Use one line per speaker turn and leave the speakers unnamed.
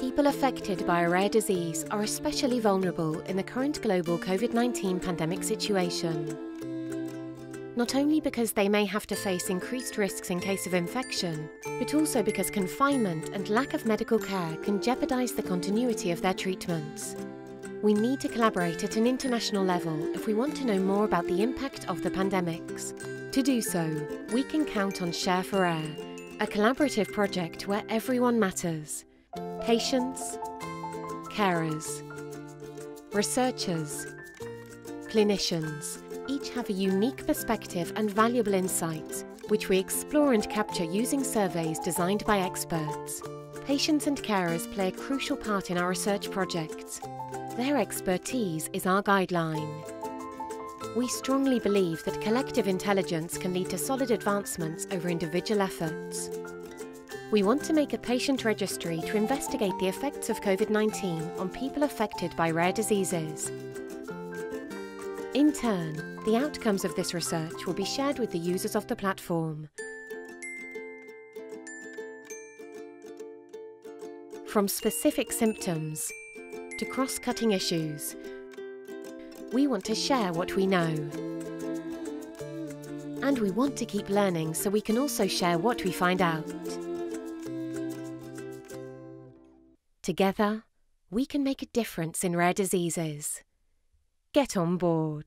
People affected by a rare disease are especially vulnerable in the current global COVID 19 pandemic situation. Not only because they may have to face increased risks in case of infection, but also because confinement and lack of medical care can jeopardise the continuity of their treatments. We need to collaborate at an international level if we want to know more about the impact of the pandemics. To do so, we can count on Share4Rare, a collaborative project where everyone matters patients, carers, researchers, clinicians. Each have a unique perspective and valuable insights, which we explore and capture using surveys designed by experts. Patients and carers play a crucial part in our research projects. Their expertise is our guideline. We strongly believe that collective intelligence can lead to solid advancements over individual efforts. We want to make a patient registry to investigate the effects of COVID 19 on people affected by rare diseases. In turn, the outcomes of this research will be shared with the users of the platform. From specific symptoms to cross cutting issues, we want to share what we know. And we want to keep learning so we can also share what we find out. Together, we can make a difference in rare diseases. Get on board.